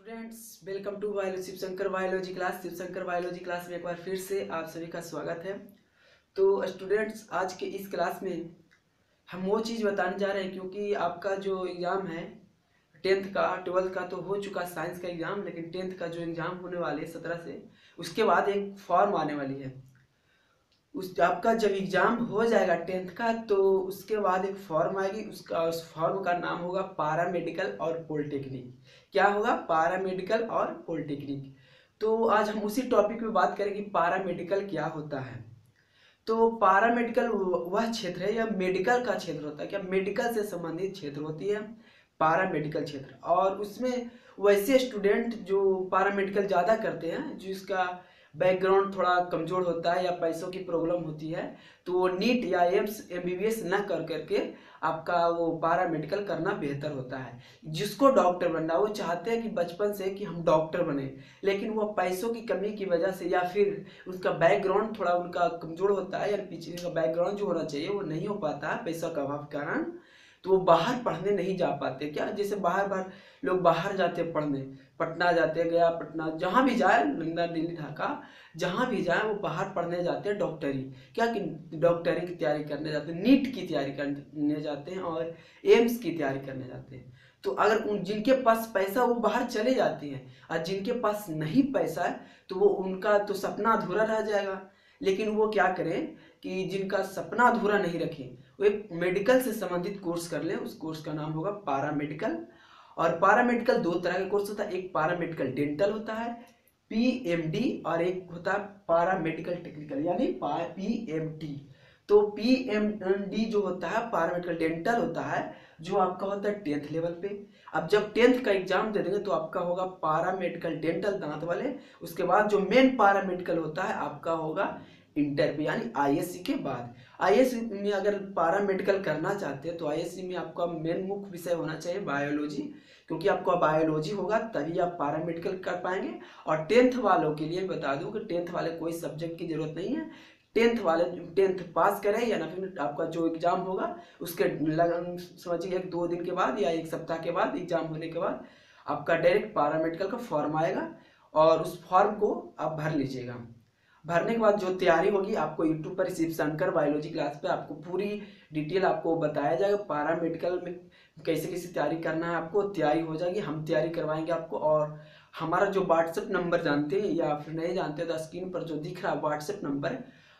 Students, welcome to biology, Shivshankar biology class, Shivshankar biology class में एक बार फिर से आप सभी का स्वागत है। तो स्टूडेंट्स, आज के इस क्लास में हम वो चीज़ बताने जा रहे हैं क्योंकि आपका जो एग्ज़ाम है, टेंथ का, ट्वेल्थ का तो हो चुका, साइंस का एग्ज़ाम, लेकिन टेंथ का जो एग्ज़ाम होने वाले है सत्रह से, उसके बाद एक फॉर्म आने वाली है। उस, आपका जब एग्ज़ाम हो जाएगा टेंथ का तो उसके बाद एक फॉर्म आएगी, उसका, उस फॉर्म का नाम होगा पारा मेडिकल और पॉलिटेक्निक। क्या होगा? पारा मेडिकल और पॉलिटेक्निक तो आज हम उसी टॉपिक में बात करेंगे पारा मेडिकल क्या होता है। तो पारा मेडिकल वह क्षेत्र है या मेडिकल का क्षेत्र होता है। क्या मेडिकल से संबंधित क्षेत्र होती है? पारा मेडिकल क्षेत्र। और उसमें वैसे स्टूडेंट जो पारा मेडिकल ज़्यादा करते हैं, जिसका बैकग्राउंड थोड़ा कमज़ोर होता है या पैसों की प्रॉब्लम होती है तो वो नीट या AIIMS M B B S न कर करके आपका वो पारा मेडिकल करना बेहतर होता है। जिसको डॉक्टर बनना, वो चाहते हैं कि बचपन से कि हम डॉक्टर बने, लेकिन वो पैसों की कमी की वजह से या फिर उसका बैकग्राउंड थोड़ा उनका कमज़ोर होता है या पीछे का बैकग्राउंड जो होना चाहिए, वो नहीं हो पाता पैसा का अभाव कारण। तो वो बाहर पढ़ने नहीं जा पाते। क्या? जैसे बाहर बाहर लोग बाहर जाते हैं पढ़ने। पटना जाते गया पटना, जहाँ भी जाए, नंदा दिल्ली, ढाका, जहाँ भी जाए, वो बाहर पढ़ने जाते हैं डॉक्टरी। क्या कि डॉक्टरी की तैयारी करने जाते हैं, नीट की तैयारी करने जाते हैं और एम्स की तैयारी करने जाते हैं। तो अगर उन जिनके पास पैसा, वो बाहर चले जाते हैं और जिनके पास नहीं पैसा है तो वो उनका तो सपना अधूरा रह जाएगा। लेकिन वो क्या करें कि जिनका सपना अधूरा नहीं रखें वो एक मेडिकल से संबंधित कोर्स कर ले, उस कोर्स का नाम होगा पारा मेडिकल और पारामेडिकल दो तरह का कोर्स होता है, एक पारामेडिकल डेंटल होता है पीएमडी और एक होता है पारामेडिकल टेक्निकल यानी पीएमटी तो पीएमडी जो होता है पारामेडिकल डेंटल होता है, जो आपका होता है टेंथ लेवल पे। अब जब टेंथ का एग्ज़ाम दे देंगे तो आपका होगा पारामेडिकल डेंटल दांत वाले। उसके बाद जो मेन पारामेडिकल होता है, आपका होगा इंटर पे यानी आईएससी के बाद। आईएससी में अगर पारा मेडिकल करना चाहते हैं तो आईएससी में आपका मेन मुख्य विषय होना चाहिए बायोलॉजी क्योंकि आपका बायोलॉजी होगा, तभी आप पारा मेडिकल कर पाएँगे। और टेंथ वालों के लिए बता दूँ कि टेंथ वाले कोई सब्जेक्ट की ज़रूरत नहीं है। टेंथ वाले टेंथ पास करें, या ना फिर आपका जो एग्ज़ाम होगा, उसके समझिए एक दो दिन के बाद या एक सप्ताह के बाद एग्ज़ाम होने के बाद आपका डायरेक्ट पारामेडिकल का फॉर्म आएगा और उस फॉर्म को आप भर लीजिएगा। भरने के बाद जो तैयारी होगी, आपको यूट्यूब पर शिव शंकर बायोलॉजी क्लास पे आपको पूरी डिटेल आपको बताया जाएगा। पारा मेडिकल में कैसे कैसे तैयारी करना है आपको, तैयारी हो जाएगी, हम तैयारी करवाएँगे आपको। और हमारा जो व्हाट्सएप नंबर जानते हैं या फिर नहीं जानते तो स्क्रीन पर जो दिख रहा है व्हाट्सएप नंबर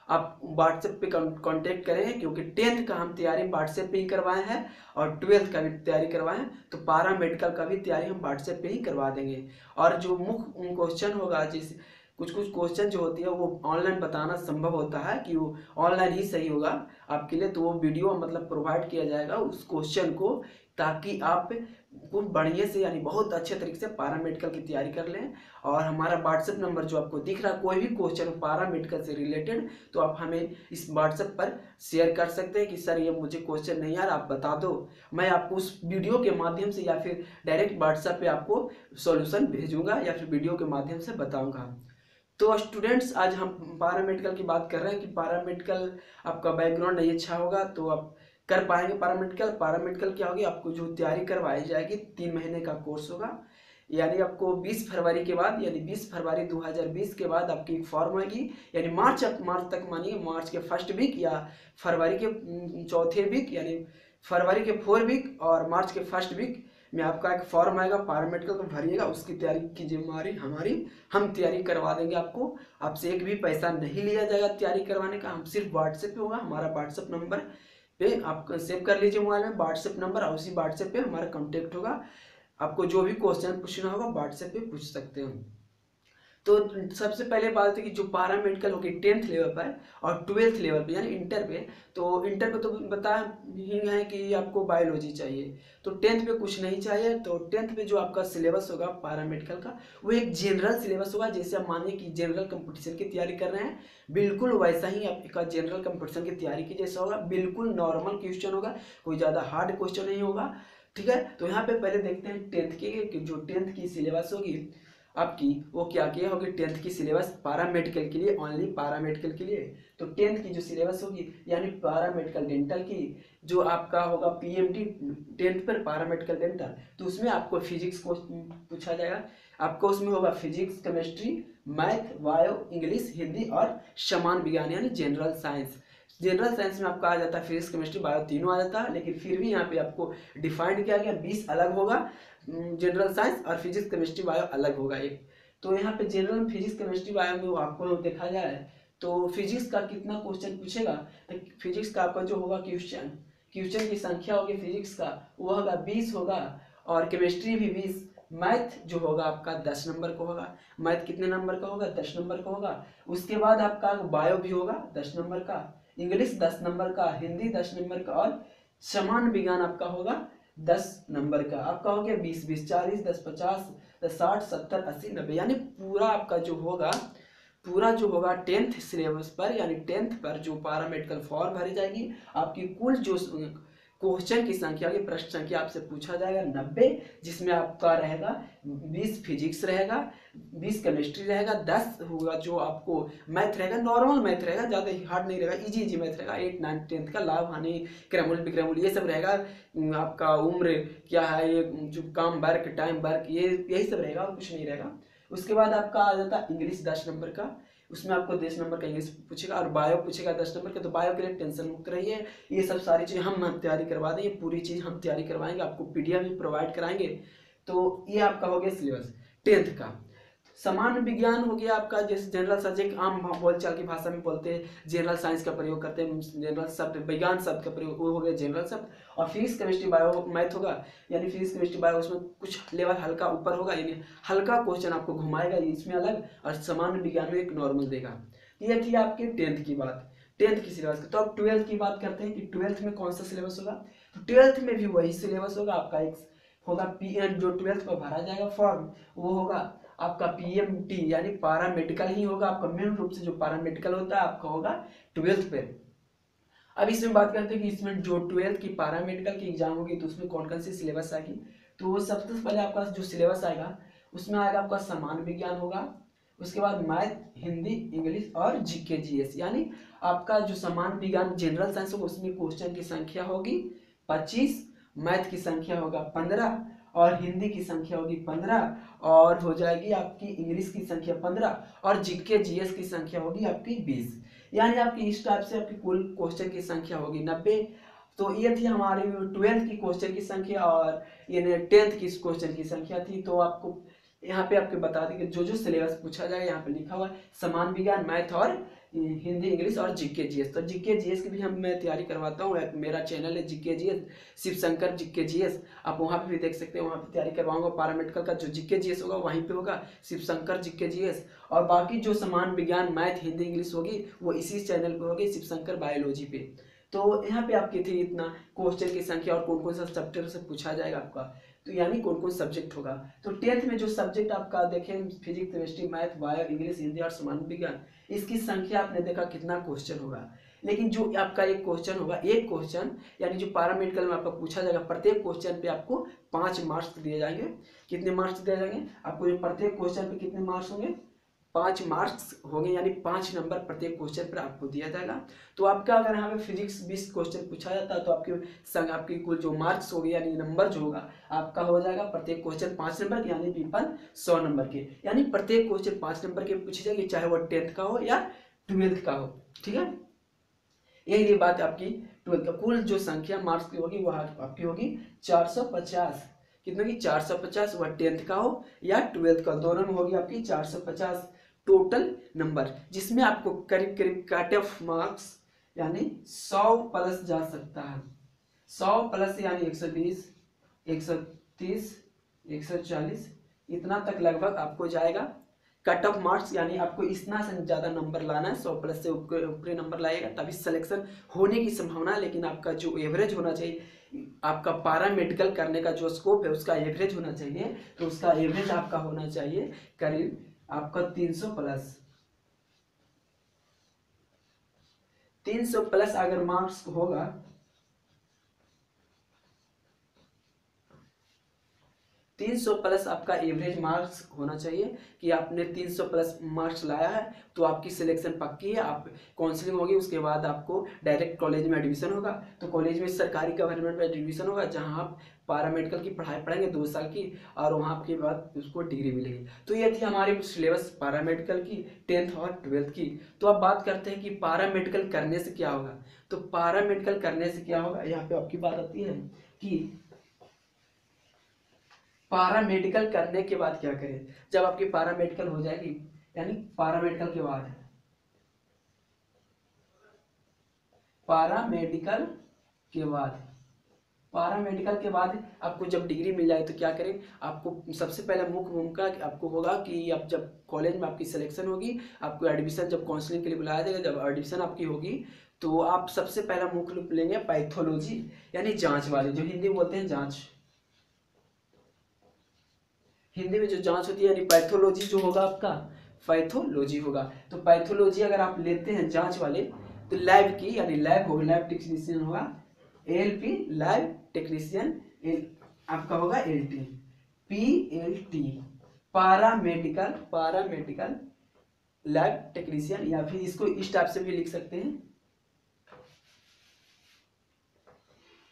आप व्हाट्सएप पे कांटेक्ट करें, क्योंकि टेंथ का हम तैयारी व्हाट्सएप पे ही करवाए हैं और ट्वेल्थ का भी तैयारी करवाए हैं तो पारा मेडिकल का भी तैयारी हम व्हाट्सएप पे ही करवा देंगे। और जो मुख्य क्वेश्चन होगा, जिस कुछ कुछ क्वेश्चन जो होती है वो ऑनलाइन बताना संभव होता है कि वो ऑनलाइन ही सही होगा आपके लिए तो वो वीडियो मतलब प्रोवाइड किया जाएगा उस क्वेश्चन को ताकि आप को बढ़िया से यानी बहुत अच्छे तरीके से पारामेडिकल की तैयारी कर लें। और हमारा व्हाट्सएप नंबर जो आपको दिख रहा है, कोई भी क्वेश्चन हो पारामेडिकल से रिलेटेड तो आप हमें इस व्हाट्सएप पर शेयर कर सकते हैं कि, सर, ये मुझे क्वेश्चन नहीं यार आप बता दो। मैं आपको उस वीडियो के माध्यम से या फिर डायरेक्ट व्हाट्सएप पर आपको सोल्यूशन भेजूँगा या फिर वीडियो के माध्यम से बताऊँगा। तो स्टूडेंट्स आज हम पारामेडिकल की बात कर रहे हैं कि पारामेडिकल आपका बैकग्राउंड नहीं अच्छा होगा तो आप कर पाएँगे पारामेडिकल पारामेडिकल क्या होगी? आपको जो तैयारी करवाई जाएगी, तीन महीने का कोर्स होगा। यानी आपको 20 फरवरी के बाद, यानी 20 फरवरी 2020 के बाद आपकी एक फॉर्म आएगी। यानी मार्च मार्च तक मानिए, मार्च के फ़र्स्ट वीक या फरवरी के चौथे वीक यानी फरवरी के फोर वीक और मार्च के फ़र्स्ट वीक में आपका एक फॉर्म आएगा फॉर्मेट का तो भरिएगा, उसकी तैयारी की जिम्मेवारी हमारी, हम तैयारी करवा देंगे आपको। आपसे एक भी पैसा नहीं लिया जाएगा तैयारी करवाने का, हम सिर्फ़ व्हाट्सएप पे होगा, हमारा व्हाट्सएप नंबर पे आप सेव कर लीजिए मोबाइल में व्हाट्सएप नंबर और उसी व्हाट्सएप पे हमारा कॉन्टेक्ट होगा। आपको जो भी क्वेश्चन पूछना होगा व्हाट्सएप पे पूछ सकते हैं। तो सबसे पहले बात है कि जो पारा मेडिकल होगी टेंथ लेवल पर और ट्वेल्थ लेवल पे, यानी इंटर पे तो इंटर पे तो बता ही है कि आपको बायोलॉजी चाहिए। तो टेंथ पे कुछ नहीं चाहिए तो टेंथ पे जो आपका सिलेबस होगा पारा मेडिकल का वो एक जनरल सिलेबस होगा, जैसे आप मानिए कि जनरल कंपटीशन की तैयारी कर रहे हैं, बिल्कुल वैसा ही आपका जनरल कंपटीशन की तैयारी की जैसा होगा, बिल्कुल नॉर्मल क्वेश्चन होगा, कोई ज़्यादा हार्ड क्वेश्चन नहीं होगा, ठीक है? तो यहाँ पे पहले देखते हैं टेंथ की जो टेंथ की सिलेबस होगी आपकी वो क्या किया होगी? टेंथ की सिलेबस पारा मेडिकल के लिए ओनली पारा मेडिकल के लिए। तो टेंथ की जो सिलेबस होगी, यानी पारा मेडिकल डेंटल की, जो आपका होगा पीएमटी टेंथ पर पारा मेडिकल डेंटल तो उसमें आपको फिजिक्स को पूछा जाएगा। आपको उसमें होगा physics chemistry math bio English Hindi और समान विज्ञान, यानी जनरल साइंस जनरल साइंस में आपका आ जाता है फिजिक्स केमिस्ट्री बायो तीनों आ जाता है, लेकिन फिर भी यहाँ पे आपको डिफाइंड किया गया, बीस अलग होगा। जनरल साइंस और फिजिक्स केमिस्ट्री बायो अलग होगा एक। तो यहाँ पे जनरल फिजिक्स केमिस्ट्री बायो में आपको देखा जाए तो फिजिक्स का कितना क्वेश्चन पूछेगा? तो फिजिक्स का आपका जो होगा क्वेश्चन क्वेश्चन की संख्या होगी फिजिक्स का, वो होगा बीस होगा और केमिस्ट्री भी बीस। मैथ जो होगा आपका दस नंबर का होगा। मैथ कितने नंबर का होगा? दस नंबर का होगा। उसके बाद आपका बायो भी होगा दस नंबर का। इंग्लिश दस नंबर का हिंदी दस नंबर का और समान विज्ञान आपका होगा दस नंबर का। आप कहोगे बीस बीस, चालीस, दस, पचास, दस, साठ, सत्तर, अस्सी, नब्बे, यानी पूरा आपका जो होगा, पूरा जो होगा टेंथ सिलेबस पर, यानी टेंथ पर जो पारामेडिकल फॉर्म भरी जाएगी, आपकी कुल जो क्वेश्चन की संख्या की प्रश्न संख्या आपसे पूछा जाएगा नब्बे, जिसमें आपका रहेगा बीस फिजिक्स रहेगा, बीस केमिस्ट्री रहेगा, दस होगा जो आपको मैथ रहेगा, नॉर्मल मैथ रहेगा, ज़्यादा हार्ड नहीं रहेगा, इजी इजी मैथ रहेगा, एट, नाइन, टेंथ का लाभ, हानि, क्रैमुल विक्रमुल ये सब रहेगा आपका उम्र, क्या है, ये जो काम, वर्क, टाइम, वर्क, ये, यही सब रहेगा कुछ नहीं रहेगा। उसके बाद आपका आ जाता इंग्लिश दस नंबर का उसमें आपको देश नंबर का इंग्लिश पूछेगा और बायो पूछेगा दस नंबर का तो बायो के लिए टेंशन मुक्त रहिए। ये सब सारी चीज़ हम तैयारी करवा देंगे पूरी चीज़ हम तैयारी करवाएँगे, आपको पीडीएफ भी प्रोवाइड कराएँगे। तो ये आपका हो गया सिलेबस टेंथ का। सामान्य विज्ञान हो गया आपका, जैसे जनरल सब्जेक्ट आम बोलचाल की भाषा में बोलते हैं जनरल साइंस का प्रयोग करते हैं जनरल शब्द विज्ञान शब्द का प्रयोग, वो हो गया जनरल शब्द और फिजिक्स केमिस्ट्री बायो मैथ होगा, यानी फिजिक्स केमिस्ट्री बायो उसमें कुछ लेवल हल्का ऊपर होगा, यानी हल्का क्वेश्चन आपको घुमाएगा, इसमें अलग और सामान्य विज्ञान में एक नॉर्मल देगा। ये थी आपके टेंथ की बात। टेंथ की सिलेबस तो अब ट्वेल्थ की बात करते हैं कि ट्वेल्थ में कौन सा सिलेबस होगा? तो ट्वेल्थ में भी वही सिलेबस होगा, आपका एक होगा पीएन जो ट्वेल्थ पर भरा जाएगा फॉर्म वो होगा आपका पीएमटी यानी पारामेडिकल ही होगा, आपका मेन रूप से जो पारामेडिकल होता है, आपका होगा ट्वेल्थ पे। अब इसमें बात करते हैं कि इसमें जो ट्वेल्थ की पारामेडिकल की एग्ज़ाम होगी तो उसमें कौन कौन सी सिलेबस आएगी? तो सबसे पहले आपका जो सिलेबस आएगा, उसमें आएगा आपका समान विज्ञान होगा, उसके बाद मैथ, हिंदी, इंग्लिश और जीके जीएस यानी आपका जो समान विज्ञान जनरल साइंस होगा, उसमें क्वेश्चन की संख्या होगी पच्चीस, मैथ की संख्या होगा पंद्रह और हिंदी की संख्या होगी पंद्रह, और हो जाएगी आपकी इंग्लिश की संख्या पंद्रह, और जीके, जीएस की संख्या होगी आपकी बीस। यानी आपकी इस टाइप से आपकी कुल क्वेश्चन की संख्या होगी नब्बे। तो ये थी हमारी ट्वेल्थ की क्वेश्चन की संख्या और ये टेंथ की क्वेश्चन की संख्या थी। तो आपको यहाँ पे आपके बता दें कि जो जो सिलेबस पूछा जाए, यहाँ पे लिखा हुआ है, समान विज्ञान मैथ और हिंदी इंग्लिश और जीके जीएस तो जीके जीएस की भी हम, मैं तैयारी करवाता हूँ। मेरा चैनल है GK GS Shiv Shankar GK GS आप वहाँ पे भी देख सकते हैं, वहाँ पे तैयारी करवाऊँगा। पारामेडिकल का जो जीके जीएस होगा, वहीं पे होगा शिव शंकर जीके जीएस और बाकी जो समान विज्ञान, मैथ हिंदी इंग्लिश होगी, वो इसी चैनल पर होगी शिव शंकर बायोलॉजी पे। तो यहाँ पे आपकी थी इतना। क्वेश्चन की संख्या और कौन कौन सा चैप्टर से पूछा जाएगा आपका। तो यानी कौन कौन सब्जेक्ट होगा। तो टेंथ में जो सब्जेक्ट आपका देखें physics chemistry math bio English Hindi और समान विज्ञान। इसकी संख्या आपने देखा कितना क्वेश्चन होगा। लेकिन जो आपका एक क्वेश्चन होगा, एक क्वेश्चन यानी जो पारामेडिकल में आपका पूछा जाएगा, प्रत्येक क्वेश्चन पे आपको पाँच मार्क्स दिए जाएँगे। कितने मार्क्स दिए जाएँगे? आपको प्रत्येक क्वेश्चन पे कितने मार्क्स होंगे? पाँच मार्क्स होंगे, यानी पाँच नंबर प्रत्येक क्वेश्चन पर आपको दिया जाएगा। तो आपका अगर यहाँ पे फिजिक्स बीस क्वेश्चन पूछा जाता है तो आपके संग, आपकी कुल जो मार्क्स हो गए यानी नंबर जो होगा, आपका हो जाएगा प्रत्येक क्वेश्चन पाँच नंबर के, यानी विपन सौ नंबर के। यानी प्रत्येक क्वेश्चन पाँच नंबर के पूछी जाएगी, चाहे वो टेंथ का हो या ट्वेल्थ का हो, ठीक है? यही ये बात आपकी ट्वेल्थ का। कुल जो संख्या मार्क्स की होगी, वह आपकी होगी चार सौ पचास। कितना की? चार सौ पचास, वह टेंथ का हो या ट्वेल्थ का। दोनों में होगी आपकी चार सौ पचास। टोटल नंबर जिसमें आपको करीब करीब कट ऑफ़ मार्क्स यानी सौ प्लस जा सकता है। सौ प्लस यानी एक सौ बीस, एक सौ तीस, एक सौ चालीस, इतना तक लगभग आपको जाएगा। कट ऑफ़ मार्क्स यानी आपको इतना से ज़्यादा नंबर लाना है, सौ प्लस से ऊपरी नंबर लाएगा, तभी सिलेक्शन होने की संभावना है, लेकिन आपका जो एवरेज होना चाहिए, आपका पारा मेडिकल करने का जो स्कोप है, उसका एवरेज होना चाहिए। तो उसका एवरेज आपका होना चाहिए करीब आपका 300 प्लस। 300 प्लस अगर मार्क्स होगा 300 प्लस आपका एवरेज मार्क्स होना चाहिए कि आपने 300 प्लस मार्क्स लाया है तो आपकी सिलेक्शन पक्की है, आप काउंसलिंग होगी, उसके बाद आपको डायरेक्ट कॉलेज में एडमिशन होगा। तो कॉलेज में सरकारी गवर्नमेंट में एडमिशन होगा, जहाँ आप पारामेडिकल की पढ़ाई पढ़ेंगे दो साल की, और वहाँ के बाद उसको डिग्री मिलेगी। तो ये थी हमारी सिलेबस पारामेडिकल की टेंथ और ट्वेल्थ की। तो अब बात करते हैं कि पारामेडिकल करने से क्या होगा। तो पारामेडिकल करने से क्या होगा? यहाँ पे आपकी बात आती है कि पारामेडिकल करने के बाद क्या करें? जब आपकी पारामेडिकल हो जाएगी, यानी पारामेडिकल के बाद। पारामेडिकल के बाद। पारामेडिकल के बाद आपको जब डिग्री मिल जाए तो क्या करें? आपको सबसे पहले मुख्य भूमिका आपको होगा कि आप जब कॉलेज में आपकी सिलेक्शन होगी, आपको एडमिशन जब काउंसलिंग के लिए बुलाया जाएगा, जब एडमिशन आपकी होगी तो आप सबसे पहला मुख्य रूप लेंगे पैथोलॉजी यानी जाँच वाले, जो हिंदी बोलते हैं जाँच। हिंदी में जो जाँच होती है, यानी पैथोलॉजी जो होगा आपका पैथोलॉजी होगा। तो पैथोलॉजी अगर आप लेते हैं जाँच वाले तो लैब की, यानी लैब होगा लैब टेक्नीशियन होगा एल पी लैब टेक्नीशियन आपका होगा L T P L T paramedical paramedical lab technician या फिर इसको इस टाइप से भी लिख सकते हैं।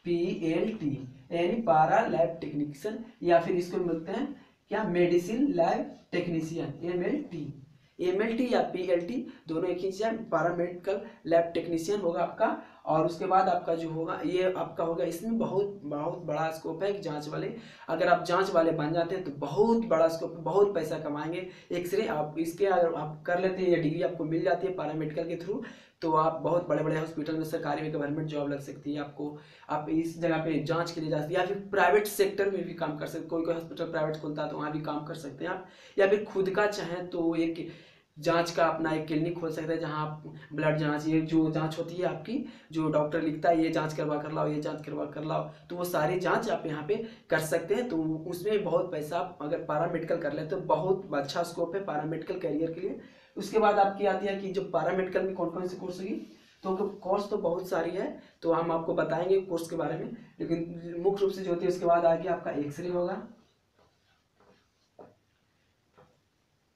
पी एल टी यानी पारा लैब टेक्नीशियन या फिर इसको मिलते हैं क्या medicine lab technician M L T M L T या पी एल टी दोनों एक ही चीज़ है पारामेडिकल लैब टेक्नीशियन होगा आपका और उसके बाद आपका जो होगा, ये आपका होगा, इसमें बहुत बहुत बड़ा स्कोप है कि जाँच वाले, अगर आप जाँच वाले बन जाते हैं तो बहुत बड़ा स्कोप बहुत पैसा कमाएँगे। एक्सरे आप इसके अगर आप कर लेते हैं या डिग्री आपको मिल जाती है पैरामेडिकल के थ्रू तो आप बहुत बड़े बड़े हॉस्पिटल में सरकारी में गवर्नमेंट जॉब लग सकती है आपको। आप इस जगह पे जाँच के लिए जा सकते या फिर प्राइवेट सेक्टर में भी काम कर सकते कोई कोई हॉस्पिटल प्राइवेट खुलता है तो वहाँ भी काम कर सकते हैं आप। या फिर खुद का चाहें तो एक जाँच का अपना एक क्लिनिक खोल सकते हैं जहाँ आप ब्लड जाँच, ये जो जाँच होती है आपकी, जो डॉक्टर लिखता है, ये जाँच करवा कर लाओ, ये जाँच करवा कर लाओ तो वो सारी जाँच आप यहाँ पे कर सकते हैं। तो उसमें बहुत पैसा आप अगर पारामेडिकल कर ले तो बहुत अच्छा स्कोप है पारामेडिकल करियर के लिए। उसके बाद आपकी आती है कि जो पैरामेडिकल में कौन कौन सी कोर्स होगी तो कोर्स तो बहुत सारी है तो हम आपको बताएँगे कोर्स के बारे में। लेकिन मुख्य रूप से जो होती है, उसके बाद आगे आपका एक्सरे होगा,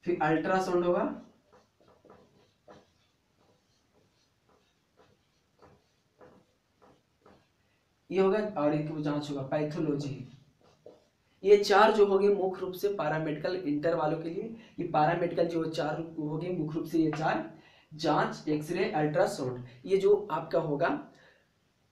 फिर अल्ट्रासाउंड होगा ये होगा और एक जाँच होगा, पैथोलॉजी। ये चार जो होंगे मुख्य रूप से पैरामेडिकल इंटर वालों के लिए, ये पैरामेडिकल जो चार होंगे मुख्य रूप से ये चार, जाँच एक्सरे अल्ट्रासाउंड ये जो आपका होगा,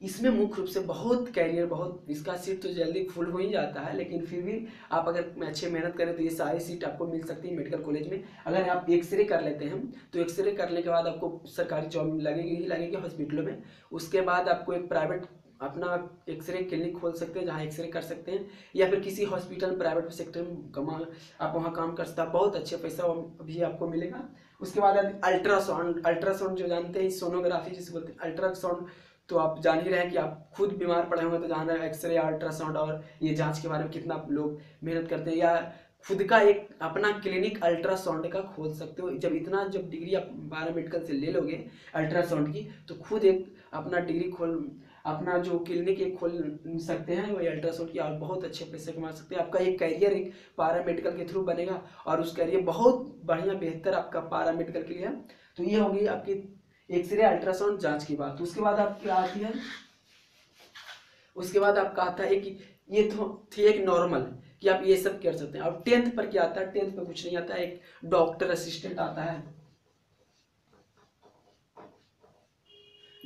इसमें मुख्य रूप से बहुत कैरियर बहुत इसका सीट तो जल्दी फुल हो ही जाता है, लेकिन फिर भी आप अगर अच्छे मेहनत करें तो ये सारी सीट आपको मिल सकती है मेडिकल कॉलेज में। अगर आप एक्सरे कर लेते हैं तो एक्सरे करने के बाद आपको सरकारी जॉब लगेगी ही लगेगी हॉस्पिटलों में। उसके बाद आपको एक प्राइवेट अपना एक्सरे क्लिनिक खोल सकते हैं, जहाँ एक्सरे कर सकते हैं, या फिर किसी हॉस्पिटल प्राइवेट सेक्टर में कमा, आप वहाँ काम कर सकते हैं। बहुत अच्छे पैसा भी आपको मिलेगा। उसके बाद अल्ट्रासाउंड अल्ट्रासाउंड जो जानते हैं सोनोग्राफी जिसे बोलते हैं अल्ट्रासाउंड तो आप जान ही रहे हैं कि आप खुद बीमार पड़े होंगे तो जान रहे एक्सरे अल्ट्रासाउंड और ये जाँच के बारे में कितना लोग मेहनत करते हैं, या खुद का एक अपना क्लिनिक अल्ट्रासाउंड का खोल सकते हो। जब इतना, जब डिग्री आप बारह मेडिकल से ले लोगे अल्ट्रासाउंड की तो खुद एक अपना डिग्री खोल अपना जो क्लिनिक एक खोल सकते हैं वही अल्ट्रासाउंड की और बहुत अच्छे पैसे कमा सकते हैं। आपका एक कैरियर एक पारामेडिकल के थ्रू बनेगा और उस कैरियर बहुत बढ़िया, बेहतर आपका पारामेडिकल के लिए है। तो ये होगी आपकी एक्सरे अल्ट्रासाउंड जाँच की बात। उसके बाद आपकी आती है, उसके बाद आपका आता है कि ये थी एक नॉर्मल कि आप ये सब कर सकते हैं। और टेंथ पर क्या आता है? टेंथ पर कुछ नहीं आता एक डॉक्टर असिस्टेंट आता है।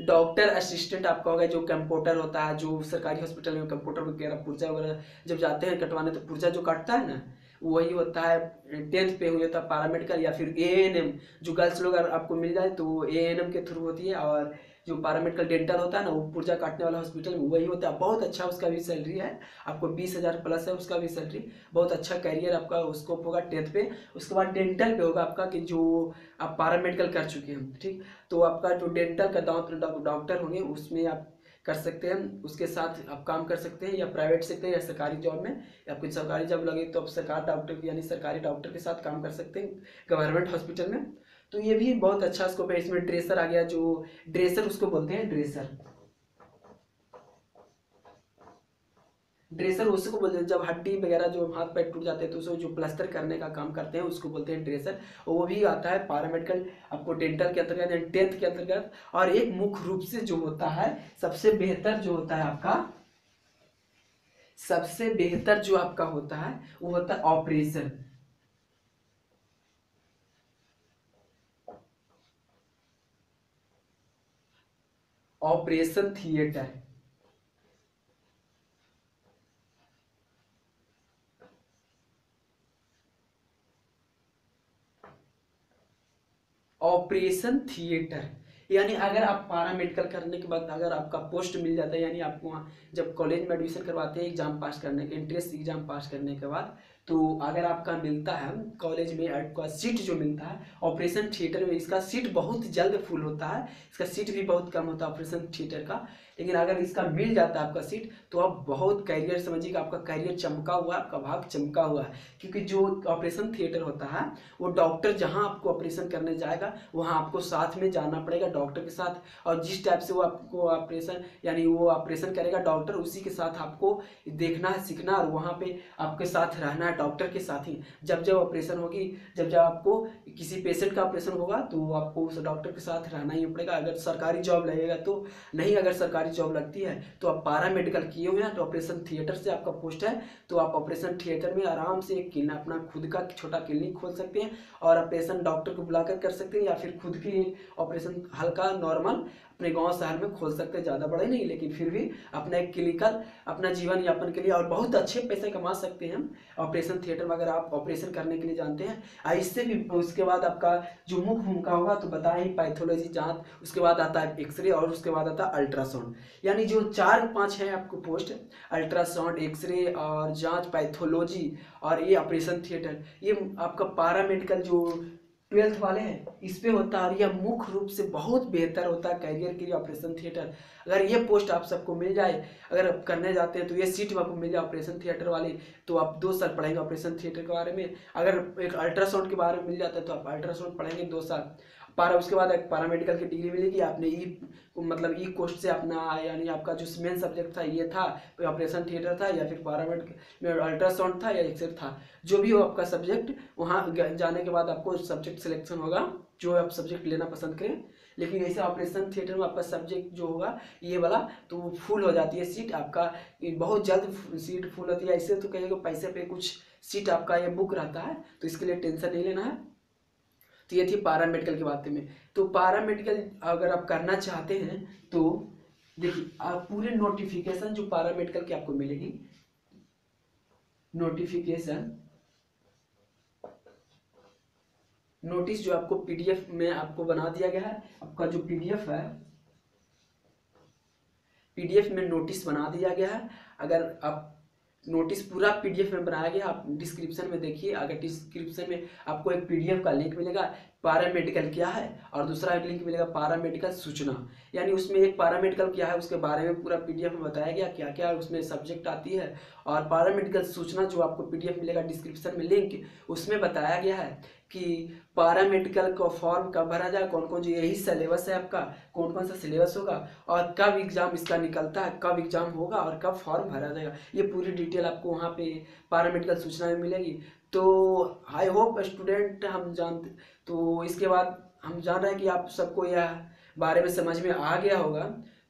डॉक्टर असिस्टेंट आपका होगा, जो कंप्यूटर होता है, जो सरकारी हॉस्पिटल में कंप्यूटर वगैरह पुर्जा वगैरह जब जाते हैं कटवाने तो पुर्जा जो काटता है ना, वही होता है, टेंथ पे हो होता है पैरामेडिकल या फिर ए एन एम जो गर्ल्स लोग आपको मिल जाए तो ए एन एम के थ्रू होती है, और जो पैरामेडिकल डेंटल होता है ना, वो पुर्जा काटने वाला हॉस्पिटल में वही होता है। बहुत अच्छा उसका भी सैलरी है, आपको बीस हज़ार प्लस है उसका भी सैलरी बहुत अच्छा करियर आपका स्कोप होगा टेंथ पे। उसके बाद डेंटल पे होगा आपका कि जो आप पैरामेडिकल कर चुके हैं, ठीक? तो आपका जो डेंटल का डॉक्टर होंगे, उसमें आप कर सकते हैं। उसके साथ आप काम कर सकते हैं या प्राइवेट सेक्टर या सरकारी जॉब में। या कुछ सरकारी जॉब लगे तो आप सरकार डॉक्टर यानी सरकारी डॉक्टर के साथ काम कर सकते हैं गवर्नमेंट हॉस्पिटल में। तो ये भी बहुत अच्छा स्कोप है, इसमें ड्रेसर आ गया, जो ड्रेसर उसको बोलते हैं ड्रेसर ड्रेसर उसको बोलते हैं, जब हड्डी वगैरह जो हाथ पैर टूट जाते हैं तो उसको जो प्लस्तर करने का काम करते हैं, उसको बोलते हैं ड्रेसर वो भी आता है पारामेडिकल आपको डेंटल के अंतर्गत या टेंथ के अंतर्गत। और एक मुख्य रूप से जो होता है, सबसे बेहतर जो होता है आपका, सबसे बेहतर जो आपका होता है, वो होता है operation operation theatre. Operation theatre. यानी अगर आप पारा मेडिकल करने के बाद अगर आपका पोस्ट मिल जाता है, यानी आपको वहाँ जब कॉलेज में एडमिशन करवाते हैं एग्ज़ाम पास करने के इंट्रेंस एग्ज़ाम पास करने के बाद तो अगर आपका मिलता है, कॉलेज में आपका सीट जो मिलता है, ऑपरेशन थिएटर में इसका सीट बहुत जल्द फुल होता है। इसका सीट भी बहुत कम होता है, ऑपरेशन थिएटर का। लेकिन अगर इसका मिल जाता है आपका सीट तो आप बहुत कैरियर समझिएगा आपका कैरियर चमका हुआ आपका भाग चमका हुआ है। क्योंकि जो ऑपरेशन थिएटर होता है, वो डॉक्टर जहाँ आपको ऑपरेशन करने जाएगा, वहाँ आपको साथ में जाना पड़ेगा डॉक्टर के साथ। और जिस टाइप से वो आपको ऑपरेशन यानी वो ऑपरेशन करेगा डॉक्टर उसी के साथ आपको देखना है, सीखना और वहाँ पे आपके साथ रहना है डॉक्टर के साथ ही। जब जब ऑपरेशन होगी, जब जब आपको किसी पेशेंट का ऑपरेशन होगा तो आपको उस डॉक्टर के साथ रहना ही पड़ेगा। अगर सरकारी जॉब लगेगा तो नहीं, अगर सरकारी सरकारी जॉब लगती है तो आप पारा मेडिकल किए हुए हैं तो ऑपरेशन थिएटर से आपका पोस्ट है तो आप ऑपरेशन थिएटर में आराम से एक क्लिनिक अपना खुद का छोटा क्लिनिक खोल सकते हैं और ऑपरेशन डॉक्टर को बुलाकर कर सकते हैं या फिर खुद की ऑपरेशन हल्का, नॉर्मल अपने गाँव शहर में खोल सकते हैं ज़्यादा बड़े नहीं, लेकिन फिर भी अपना एक क्लिनिकल अपना जीवन यापन के लिए और बहुत अच्छे पैसे कमा सकते हैं हम। ऑपरेशन थिएटर अगर आप ऑपरेशन करने के लिए जानते हैं इससे भी, उसके बाद आपका जो मुख्य भूमिका होगा तो बताएँ पैथोलॉजी जाँच, उसके बाद आता है एक्सरे और उसके बाद आता है अल्ट्रासाउंड यानी जो चार पाँच है आपको पोस्ट अल्ट्रासाउंड एक्सरे और जाँच पैथोलॉजी और ये ऑपरेशन थिएटर ये आपका पारामेडिकल जो ट्वेल्थ वाले हैं इस पर होता और यह मुख्य रूप से बहुत बेहतर होता है कैरियर के लिए ऑपरेशन थिएटर अगर ये पोस्ट आप सबको मिल जाए, अगर आप करने जाते हैं तो ये सीट आपको मिल जाए ऑपरेशन थिएटर वाली तो आप दो साल पढ़ेंगे ऑपरेशन थिएटर के बारे में। अगर एक अल्ट्रासाउंड के बारे में मिल जाता है तो आप अल्ट्रासाउंड पढ़ेंगे दो साल। पारा, उसके बाद एक पारामेडिकल की डिग्री मिलेगी आपने ई मतलब ई कोर्स से अपना, यानी आपका जो मेन सब्जेक्ट था, ये था, कोई ऑपरेशन थिएटर था, या फिर पारामेडिकल में अल्ट्रासाउंड था, या एक्सरे था। जो भी हो आपका सब्जेक्ट वहाँ जाने के बाद आपको सब्जेक्ट सिलेक्शन होगा, जो आप सब्जेक्ट लेना पसंद करें। लेकिन ऐसे ऑपरेशन थिएटर में आपका सब्जेक्ट जो होगा, ये वाला तो वो फुल हो जाती है सीट आपका। बहुत जल्द सीट फुल होती है। ऐसे तो कहेगा पैसे पे कुछ सीट आपका ये बुक रहता है तो इसके लिए टेंशन नहीं लेना है। तो ये थी पारा मेडिकल की बातें में। तो पारा मेडिकल अगर आप करना चाहते हैं तो देखिए, आप पूरे नोटिफिकेशन जो पारा मेडिकल की आपको मिलेगी नोटिफिकेशन नोटिस जो आपको पीडीएफ में आपको बना दिया गया है, आपका जो पीडीएफ है पीडीएफ में नोटिस बना दिया गया है। अगर आप नोटिस पूरा पीडीएफ में बनाया गया, आप डिस्क्रिप्शन में देखिए, अगर डिस्क्रिप्शन में आपको एक पीडीएफ का लिंक मिलेगा पैरामेडिकल क्या है और दूसरा एक लिंक मिलेगा पैरामेडिकल सूचना। यानी उसमें एक पैरामेडिकल क्या है, उसके बारे में पूरा पीडीएफ में बताया गया क्या क्या उसमें सब्जेक्ट आती है। और पैरामेडिकल सूचना जो आपको पीडीएफ मिलेगा डिस्क्रिप्शन में लिंक उसमें बताया गया है कि पैरामेडिकल का फॉर्म कब भरा जाए कौन कौन जो यही सिलेबस है आपका कौन कौन सा सिलेबस होगा, और कब एग्ज़ाम इसका निकलता है, कब एग्ज़ाम होगा और कब फॉर्म भरा जाएगा। ये पूरी डिटेल आपको वहाँ पे पैरामेडिकल सूचना में मिलेगी। तो आई होप स्टूडेंट हम जानते तो इसके बाद हम जान रहे हैं कि आप सबको यह बारे में समझ में आ गया होगा।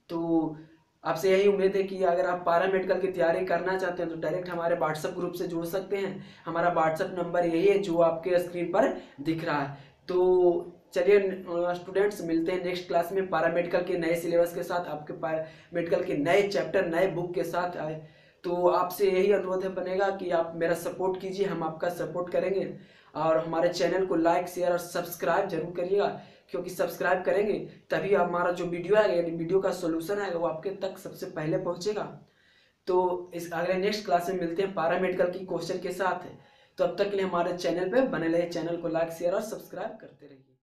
तो आपसे यही उम्मीद है कि अगर आप पारा मेडिकल की तैयारी करना चाहते हैं तो डायरेक्ट हमारे व्हाट्सएप ग्रुप से जुड़ सकते हैं। हमारा व्हाट्सएप नंबर यही है जो आपके स्क्रीन पर दिख रहा है। तो चलिए स्टूडेंट्स मिलते हैं नेक्स्ट क्लास में पारा मेडिकल के नए सिलेबस के साथ, आपके पारा मेडिकल के नए चैप्टर नए बुक के साथ आए। तो आपसे यही अनुरोध है बनेगा कि आप मेरा सपोर्ट कीजिए, हम आपका सपोर्ट करेंगे। और हमारे चैनल को लाइक, शेयर और सब्सक्राइब ज़रूर करिएगा, क्योंकि सब्सक्राइब करेंगे, तभी हमारा जो वीडियो आएगा, यानी वीडियो का सोल्यूशन आएगा, वो आपके तक सबसे पहले पहुँचेगा। तो इस अगले नेक्स्ट क्लास में मिलते हैं पारामेडिकल की क्वेश्चन के साथ। तो अब तक के लिए हमारे चैनल पर बने रहे चैनल को लाइक, शेयर और सब्सक्राइब करते रहिए।